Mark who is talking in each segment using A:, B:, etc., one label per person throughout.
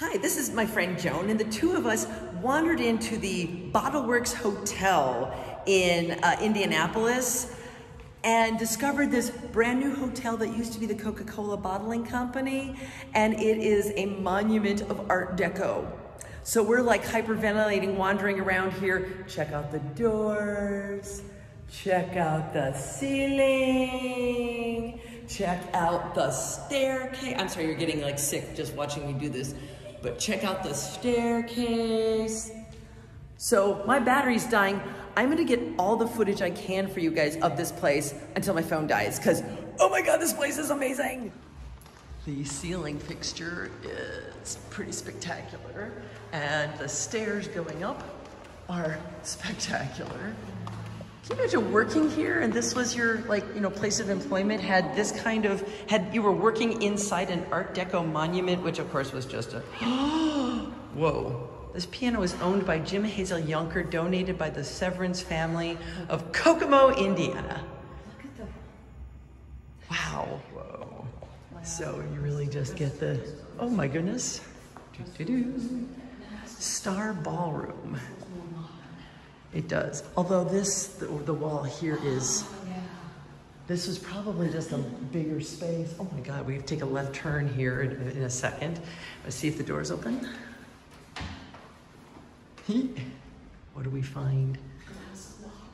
A: Hi, this is my friend Joan, and the two of us wandered into the Bottleworks Hotel in uh, Indianapolis and discovered this brand new hotel that used to be the Coca Cola bottling company, and it is a monument of Art Deco. So we're like hyperventilating, wandering around here. Check out the doors, check out the ceiling, check out the staircase. I'm sorry, you're getting like sick just watching me do this, but check out the staircase. So my battery's dying. I'm gonna get all the footage I can for you guys of this place until my phone dies, because oh my God, this place is amazing. The ceiling fixture is pretty spectacular, and the stairs going up are spectacular. Can you imagine working here and this was your like, you know, place of employment, had this kind of, had you were working inside an Art Deco monument, which of course was just a, whoa. This piano is owned by Jim Hazel Yunker, donated by the Severance family of Kokomo, Indiana.
B: Look at the.
A: Wow. Whoa. So you really just get the, oh my goodness. Star Ballroom. Oh It does. Although this, the, the wall here is, yeah, this was probably just a bigger space. Oh my God, we have to take a left turn here in, in a second. Let's see if the door's open. what do we find?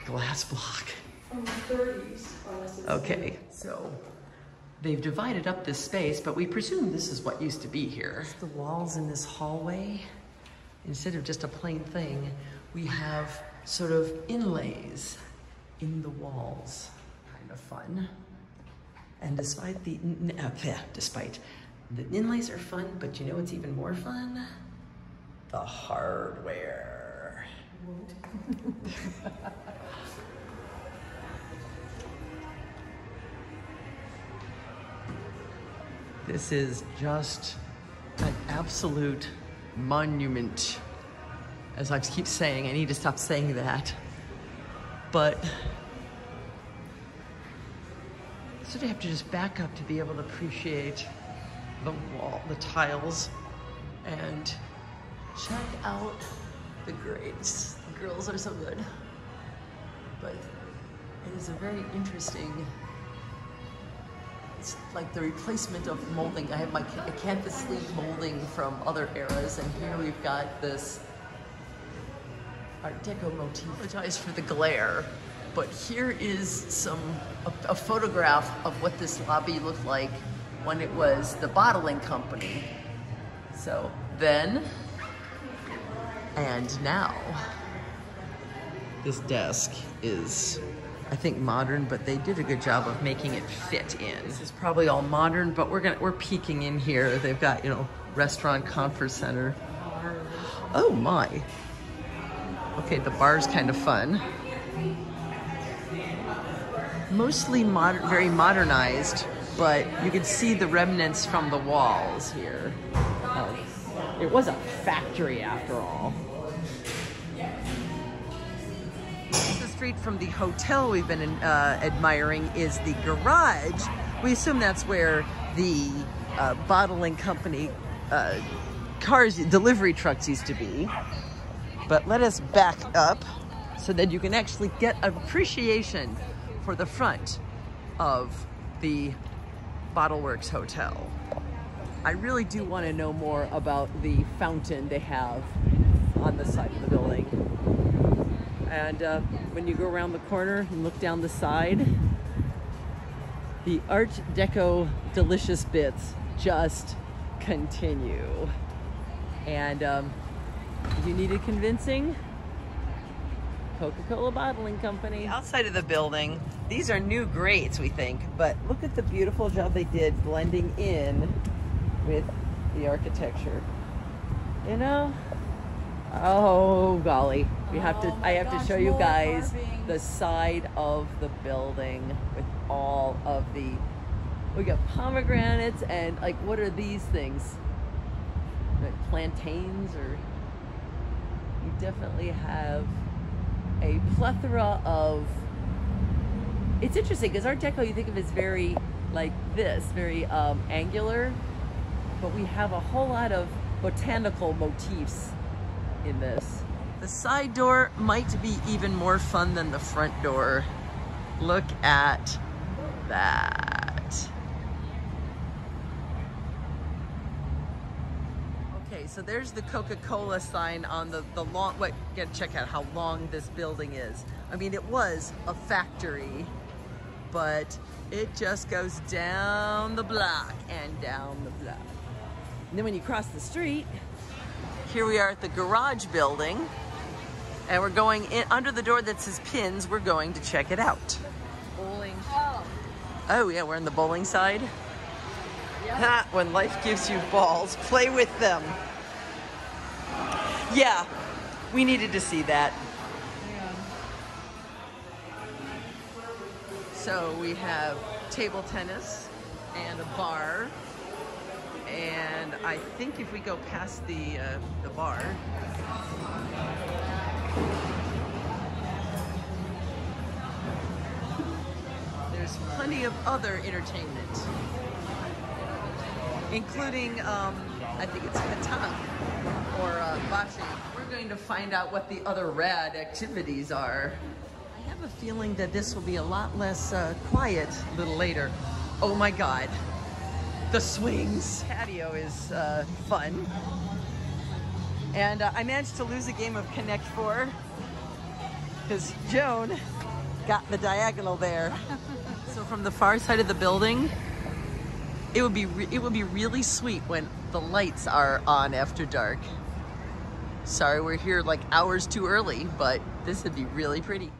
A: Glass block.
B: From the 30s.
A: Okay, so they've divided up this space, but we presume this is what used to be here. The walls in this hallway, instead of just a plain thing, we have sort of inlays in the walls. Kind of fun. And despite the, uh, despite, the inlays are fun, but you know what's even more fun? The hardware. This is just an absolute monument. As I keep saying, I need to stop saying that. But sort of have to just back up to be able to appreciate the wall, the tiles, and check out the grapes. The girls are so good. But it is a very interesting it's like the replacement of molding. I have my ca- canvas sleeve molding from other eras, and here we've got this Art Deco motif. Apologize for the glare, but here is some a, a photograph of what this lobby looked like when it was the bottling company. So then and now. This desk is I think modern, but they did a good job of making it fit in. This is probably all modern, but we're gonna we're peeking in here. They've got you know restaurant, conference center. Oh my. Okay, the bar's kind of fun. Mostly modern, very modernized, but you can see the remnants from the walls here. Oh, it was a factory after all. the street from the hotel we've been uh, admiring is the garage. We assume that's where the uh, bottling company uh, cars, delivery trucks used to be. But let us back up so that you can actually get appreciation for the front of the Bottleworks Hotel. I really do want to know more about the fountain they have on the side of the building. And uh, when you go around the corner and look down the side, the Art Deco delicious bits just continue. And um, you needed convincing, Coca-Cola Bottling Company. Outside of the building, these are new grates, we think, but look at the beautiful job they did blending in with the architecture. You know, Oh golly, we have to.
B: Oh
A: I have to show you guys
B: carving.
A: the side of the building with all of the. We got pomegranates and like what are these things? Like plantains or? You definitely have a plethora of. It's interesting because Art Deco you think of as very like this, very um, angular, but we have a whole lot of botanical motifs in this. The side door might be even more fun than the front door. Look at that. Okay, so there's the Coca-Cola sign on the, the long, what, get check out how long this building is. I mean, it was a factory, but it just goes down the block and down the block. And then when you cross the street, here we are at the garage building, and we're going in under the door that says pins. We're going to check it out.
B: Bowling.
A: Oh yeah, we're on the bowling side. Ha, when life gives you balls, play with them. Yeah, we needed to see that. So we have table tennis and a bar. And I think if we go past the uh, the bar, there's plenty of other entertainment, including um, I think it's petanque or uh. We're going to find out what the other rad activities are. I have a feeling that this will be a lot less uh, quiet a little later. Oh my God, the swings. Patio is uh, fun. And uh, I managed to lose a game of Connect Four because Joan got the diagonal there. so from the far side of the building, it would be it would be really sweet when the lights are on after dark. Sorry, we're here like hours too early, but this would be really pretty.